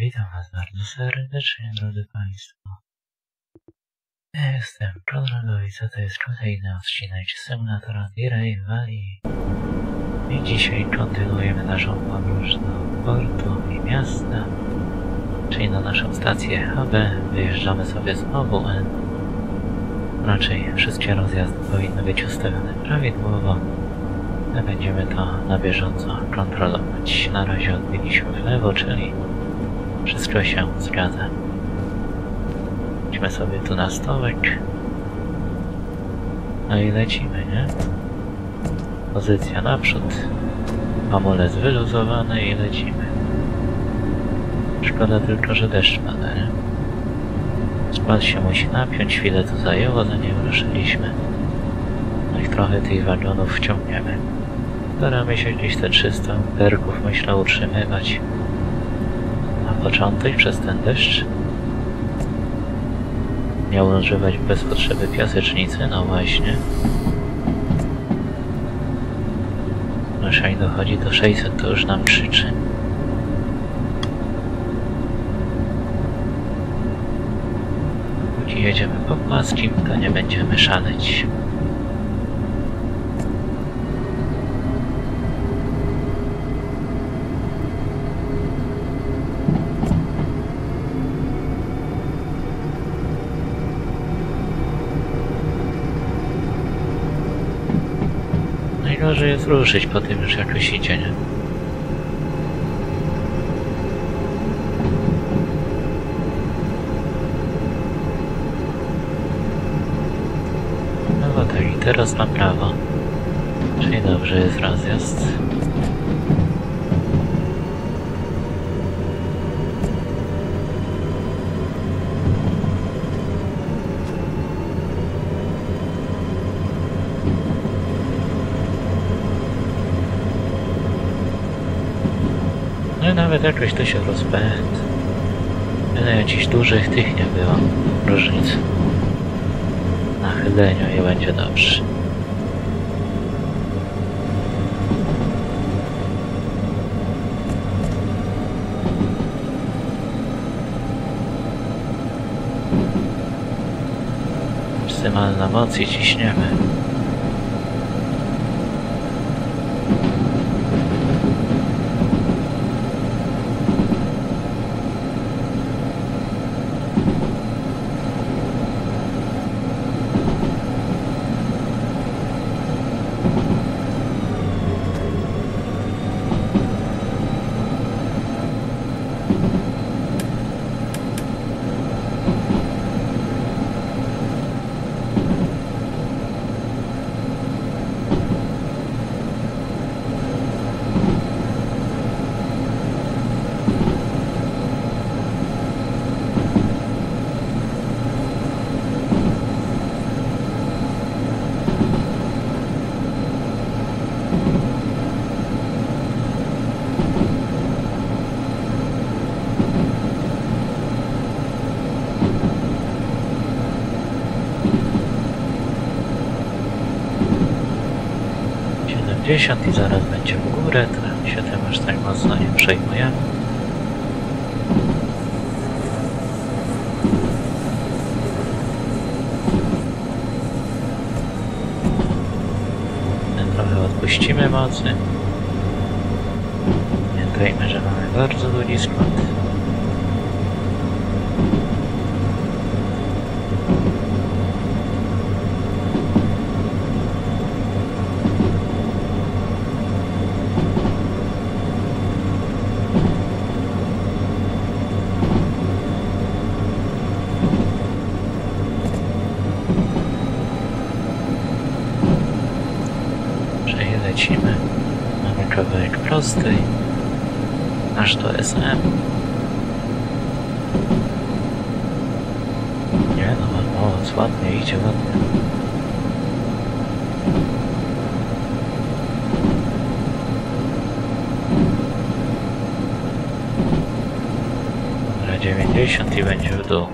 Witam Was bardzo serdecznie, drodzy Państwo. Ja jestem John Rogowica, to jest kolejny odcinek symulatora D-Ray Valley. I dzisiaj kontynuujemy naszą podróż do portu i miasta, czyli na naszą stację HB. Wyjeżdżamy sobie z OWN. Raczej wszystkie rozjazdy powinny być ustawione prawidłowo. My będziemy to na bieżąco kontrolować. Na razie odbiliśmy w lewo, czyli wszystko się zgadza. Idźmy sobie tu na stołek. No i lecimy, nie? Pozycja naprzód. Hamulec wyluzowany i lecimy. Szkoda tylko, że deszcz pada, nie? Skład się musi napiąć, chwilę to zajęło, zanim ruszyliśmy. No i trochę tych wagonów wciągniemy. Staramy się gdzieś te 300 amperków, myślę, utrzymywać. Na początek przez ten deszcz. Miał używać bez potrzeby piasecznicy, no właśnie. Jeżeli dochodzi do 600, to już nam krzyczy. Jedziemy po płaskim, to nie będziemy szaleć. Najgorzej jest ruszyć po tym już jakoś idzie, nie? No tak, i teraz na prawo. Czyli dobrze jest rozjazd. No i nawet jakoś to się rozpędza. Byle jakichś dużych tych nie było. Różnic. Nachyleniu i będzie dobrze. Maksymalna moc i ciśniemy. I zaraz będzie w górę, to się tym aż tak mocno nie przejmujemy. Trochę odpuścimy mocy. Pamiętajmy, że mamy bardzo długi skład. 12 aż do SM. Nie no, o, ładnie, idzie ładnie. Dobra, 90 i będzie w dół.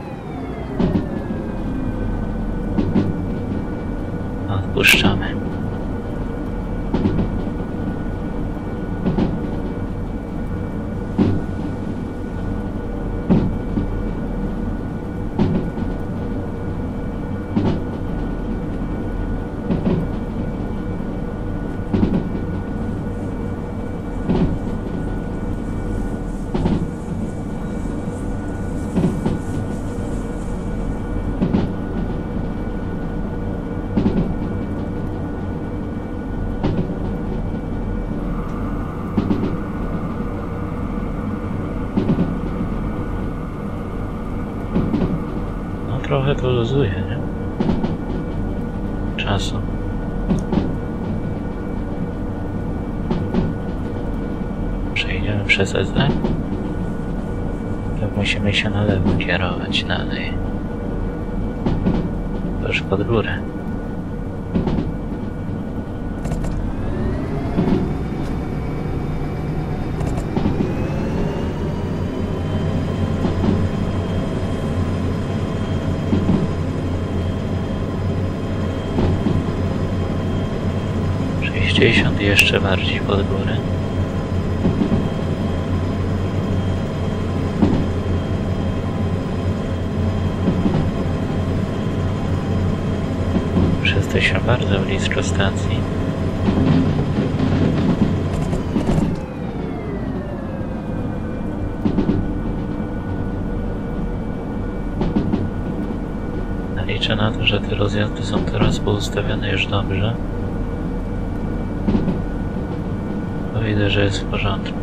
Odpuszczamy. Trochę to luzuje, nie? Czasu. Przejdziemy przez SD. To musimy się na lewo kierować dalej. Już pod górę. Sześćdziesiąt i jeszcze bardziej pod górę. Już jesteśmy bardzo blisko stacji. Liczę na to, że te rozjazdy są teraz poustawione już dobrze. Bo widzę, że jest w porządku.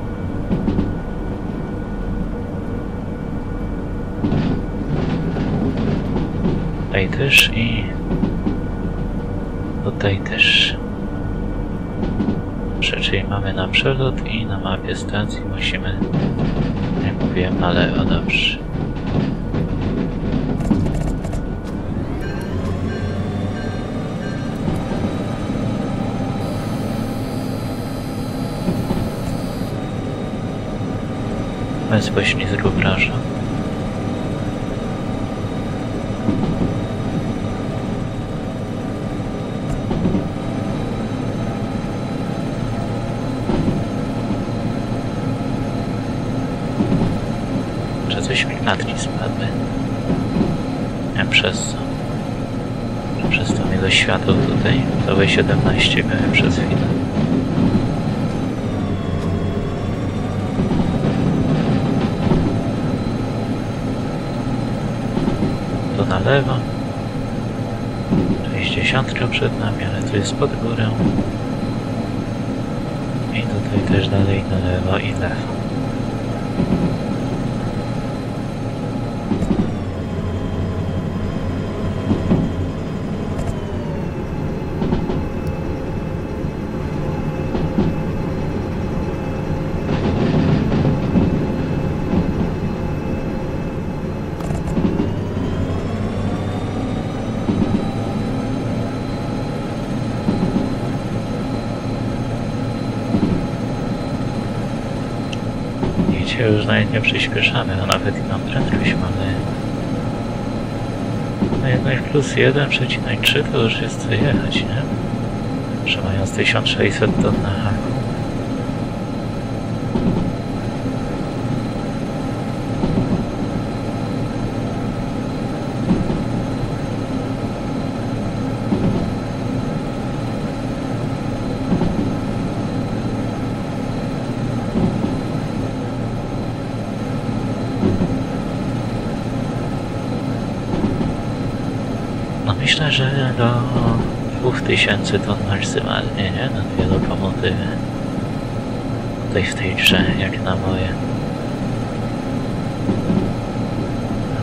Tutaj też i tutaj też. Czyli mamy na przelot i na mapie stacji musimy, jak mówiłem, na lewo, dobrze. Bez poślizgu, proszę. Czy coś mi klatki spadły? Nie przez co? Przez to mi do światła tutaj. To we 17 byłem przez chwilę. To na lewo. 60 przed nami, ale tu jest pod górę. I tutaj też dalej na lewo i lewo. Widzicie, już nawet nie przyspieszamy, a nawet i mam prędkość mamy. No jednak plus 1,3 to już jest jechać, nie? Że mając 1600 ton na haku. No myślę, że do 2000 ton maksymalnie, nie? Na dwie lokomotywy. Tutaj w tej grze, jak na moje.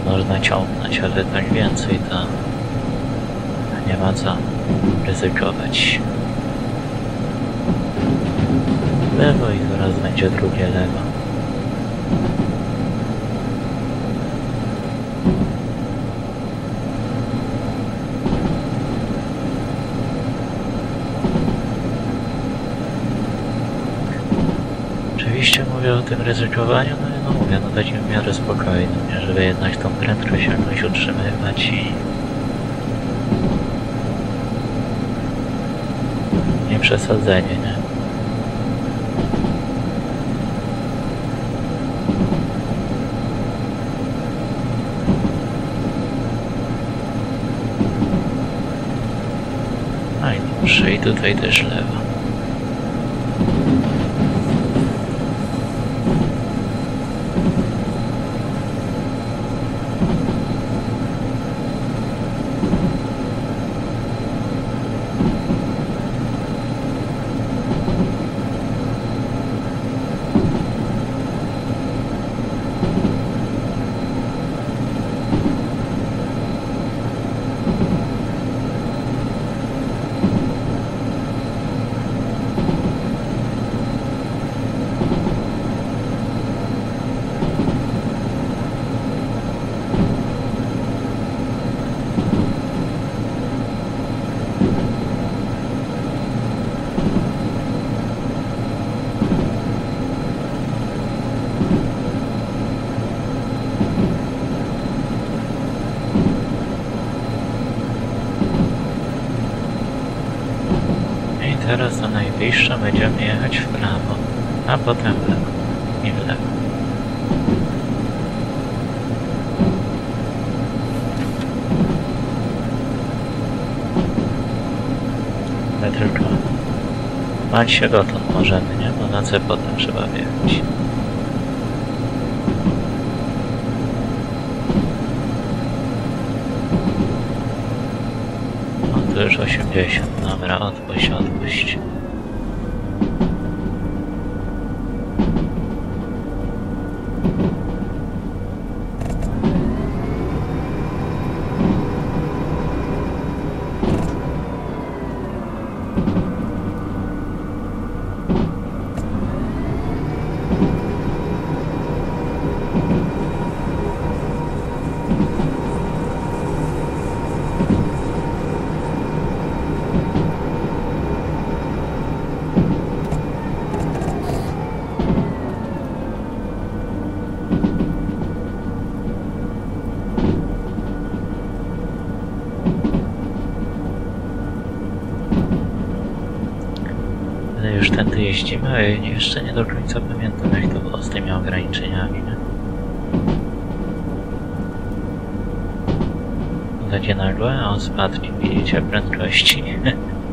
Można ciągnąć, ale tak więcej to nie ma co ryzykować. Lewo i zaraz będzie drugie lewo. Oczywiście mówię o tym ryzykowaniu, no, no mówię, no takim w miarę spokojnym, żeby jednak tą prędkość jakoś utrzymywać i nie przesadzenie, nie? Dobrze, i tutaj też lewo. Najbliższą będziemy jechać w prawo, a potem w lewo i w lewo. Ale tylko bać się dotąd możemy, nie? Bo na co potem trzeba wjechać. O, to już 80, dobra, odpuść, odpuść. Już tędy jeździmy, jeszcze nie do końca pamiętam jak to było z tymi ograniczeniami? Takie nagłe, a on spadnie, widzicie, prędkości.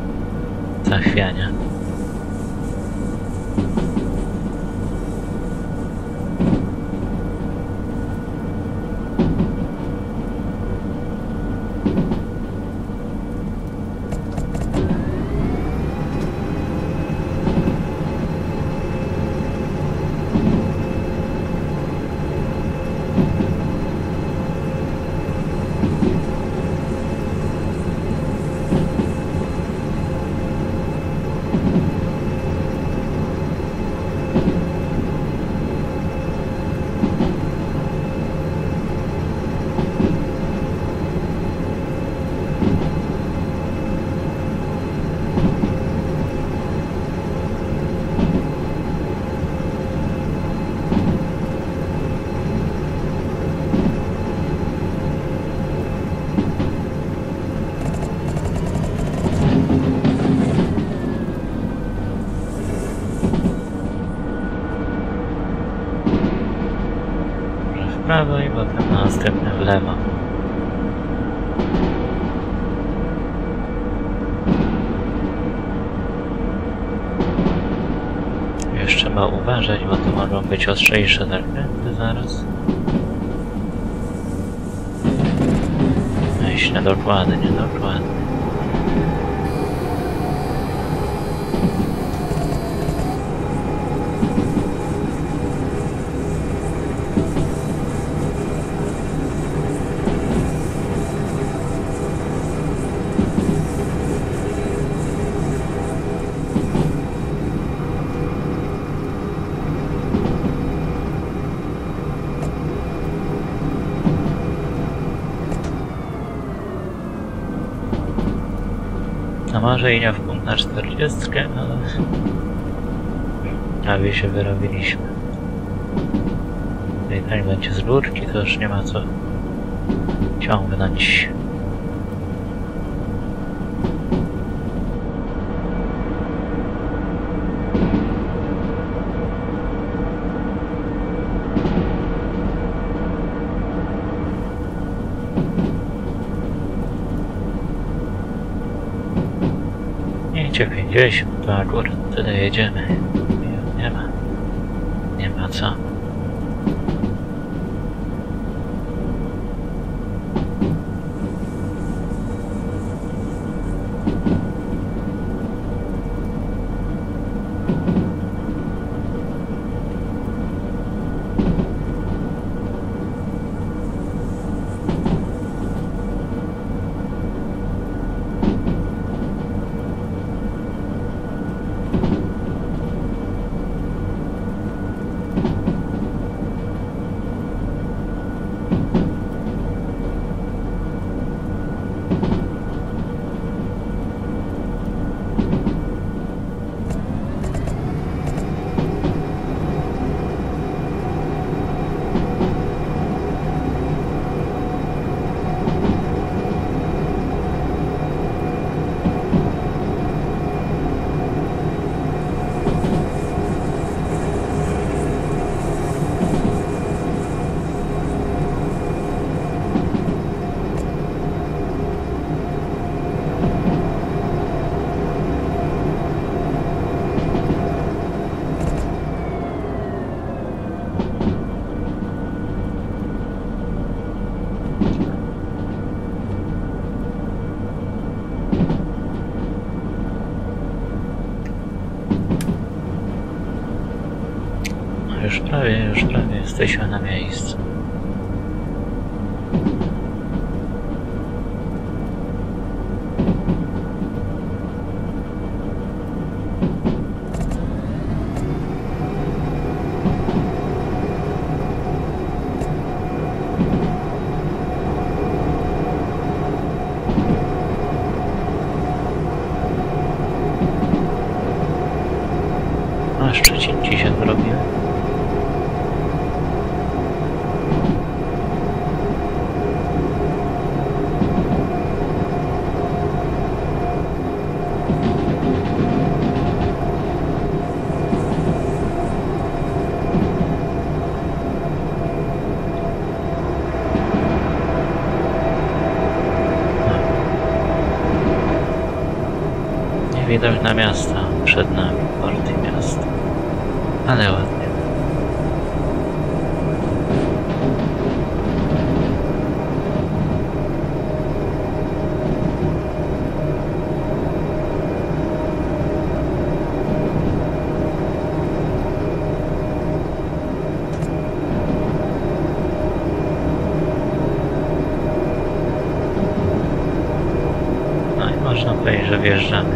Zachwiania. Trzeba uważać, bo to mogą być ostrzejsze zakręty zaraz. Myślę dokładnie, dokładnie. I nie w punkt na 40, ale... Prawie się wyrobiliśmy. I tak będzie z górki, to już nie ma co ciągnąć. 50, to akurat tyle jedziemy. Już prawie jesteśmy na miejscu. Nie widać na miasta przed nami, porty miasta. Ale ładnie. No można powiedzieć, że wjeżdżamy.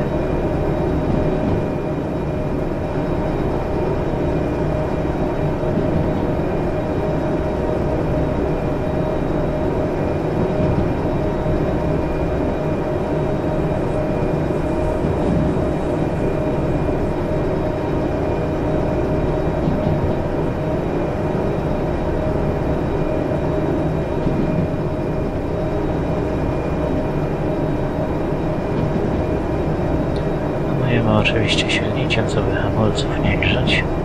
Oczywiście silniciem, co by hamulców nie grzać.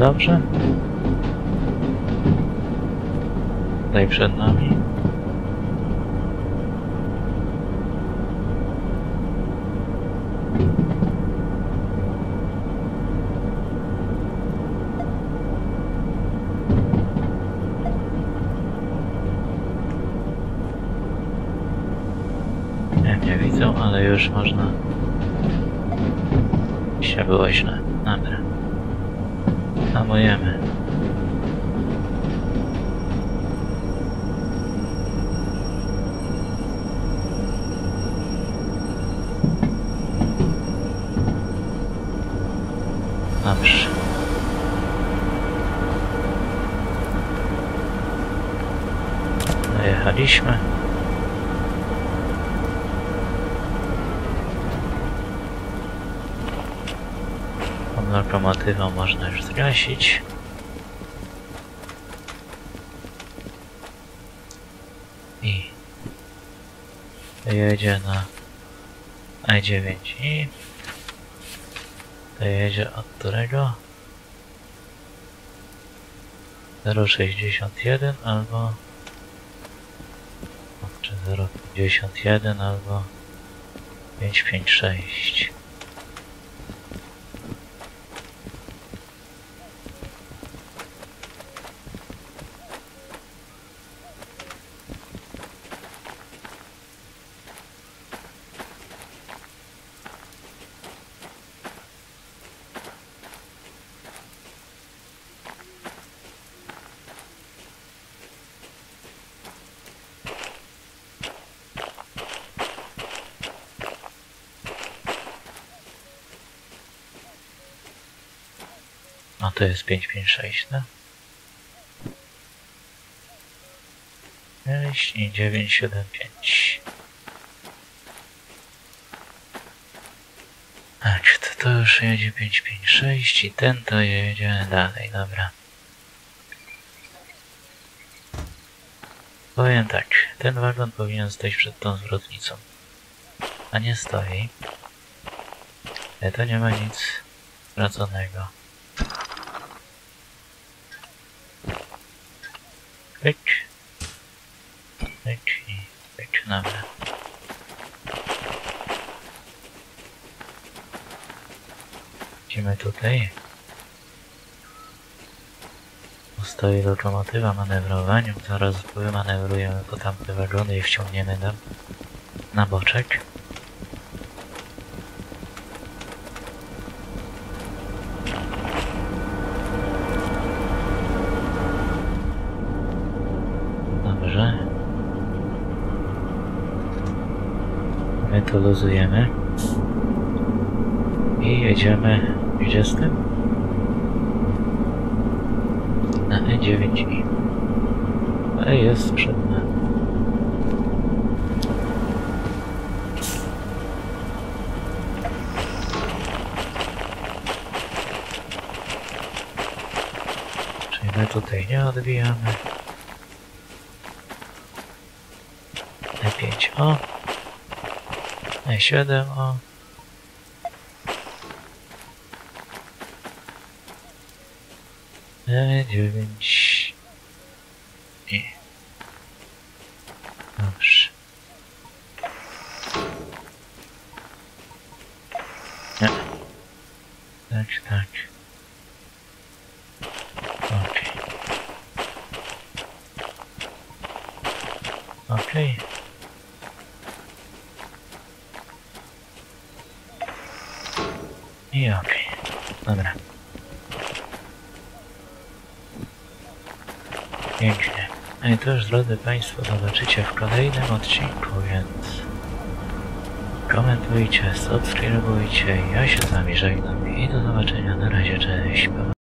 Dobrze. Tutaj przed nami. Nie, nie widzą, ale już można. Się było źle. Hamujemy. Dobrze. Dojechaliśmy. Tą lokomotywą można już zgasić. I jedzie na E9 i to jedzie od którego? 061 albo czy 051 albo 556 to jest 556, no. 6 i 975. Tak, to, to już jedzie 556 i ten to jedzie dalej, dobra. Powiem tak, ten wagon powinien stać przed tą zwrotnicą, a nie stoi. E, To nie ma nic straconego. Pyk. Pyk i pyk, dobra. Idziemy tutaj. Stoi lokomotywa manewrowaniu. Zaraz wymanewrujemy po tamte wagony i wciągniemy nam na boczek. To luzujemy. I jedziemy gdzie z tym? Na E9i. E jest przed nami. Czyli my tutaj nie odbijamy. E5O. E7O. E9 i dobrze. Nie. Tak, tak. Okej. Okej. I okej. Dobra. Pięknie. No i to już, drodzy Państwo, zobaczycie w kolejnym odcinku, więc komentujcie, subskrybujcie. Ja się z Wami żegnam i do zobaczenia. Na razie, cześć.